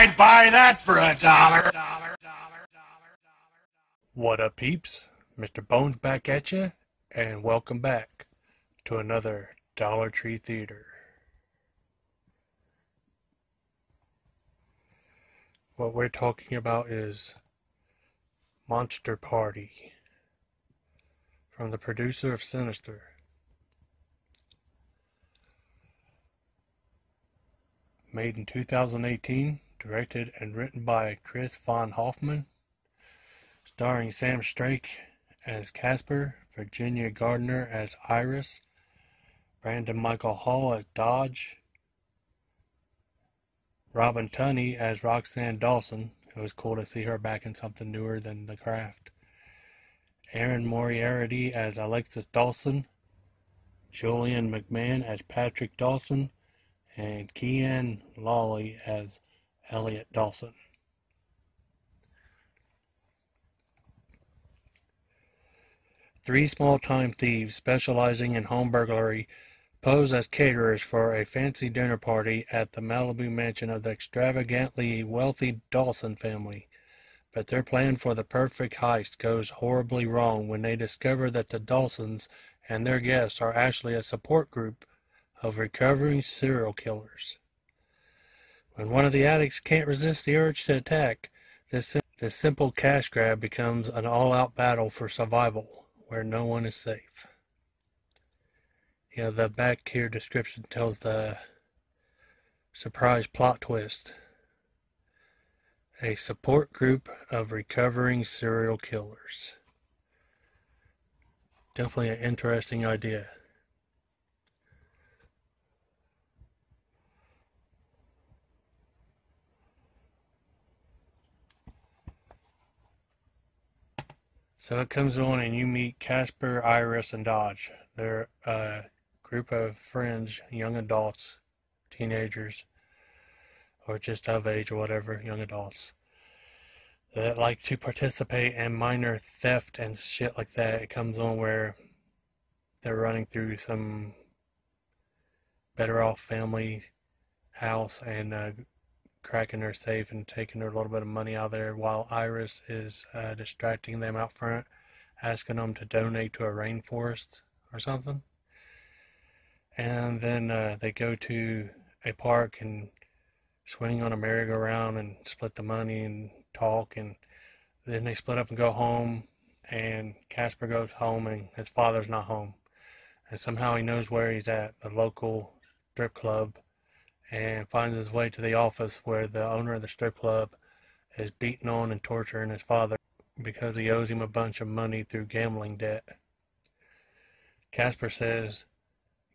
I'd buy that for a dollar. dollar, dollar, dollar What up, peeps? Mr. Bones back at you, and welcome back to another Dollar Tree Theater. What we're talking about is Monster Party from the producer of Sinister. Made in 2018, directed and written by Chris Von Hoffmann, starring Sam Strake as Casper, Virginia Gardner as Iris, Brandon Michael Hall as Dodge, Robin Tunney as Roxanne Dawson. It was cool to see her back in something newer than The Craft. Erin Moriarty as Alexis Dawson, Julian McMahon as Patrick Dawson, and Kian Lawley as Elliot Dawson. Three small-time thieves specializing in home burglary pose as caterers for a fancy dinner party at the Malibu mansion of the extravagantly wealthy Dawson family. But their plan for the perfect heist goes horribly wrong when they discover that the Dawsons and their guests are actually a support group of recovering serial killers. When one of the addicts can't resist the urge to attack, this, this simple cash grab becomes an all-out battle for survival where no one is safe. You know, the back here description tells the surprise plot twist. A support group of recovering serial killers. Definitely an interesting idea. So it comes on and you meet Casper, Iris, and Dodge. They're a group of friends, young adults, teenagers, or just of age or whatever, young adults, that like to participate in minor theft and shit like that. It comes on where they're running through some better off family house and uh, cracking their safe and taking their little bit of money out of there while Iris is uh, distracting them out front, asking them to donate to a rainforest or something. And then uh, they go to a park and swing on a merry-go-round and split the money and talk. And then they split up and go home. And Casper goes home and his father's not home. And somehow he knows where he's at, the local strip club and finds his way to the office where the owner of the strip club is beating on and torturing his father because he owes him a bunch of money through gambling debt. Casper says,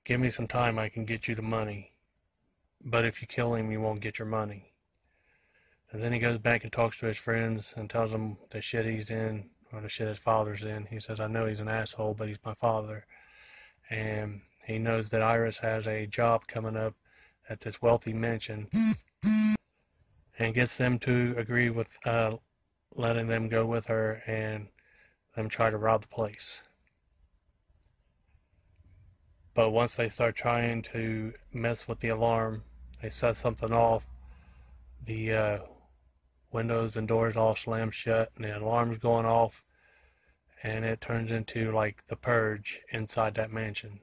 Give me some time, I can get you the money. But if you kill him, you won't get your money. And then he goes back and talks to his friends and tells them the shit he's in, or the shit his father's in. He says, I know he's an asshole, but he's my father. And he knows that Iris has a job coming up at this wealthy mansion and gets them to agree with uh, letting them go with her and them try to rob the place. But once they start trying to mess with the alarm, they set something off. The uh, windows and doors all slam shut, and the alarm's going off, and it turns into like the purge inside that mansion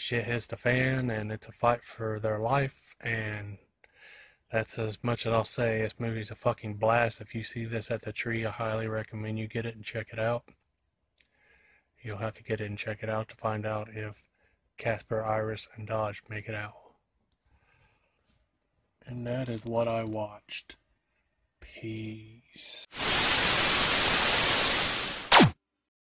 shit hits the fan and it's a fight for their life and that's as much as I'll say. This movie's a fucking blast. If you see this at the tree, I highly recommend you get it and check it out. You'll have to get it and check it out to find out if Casper, Iris, and Dodge make it out. And that is what I watched. Peace.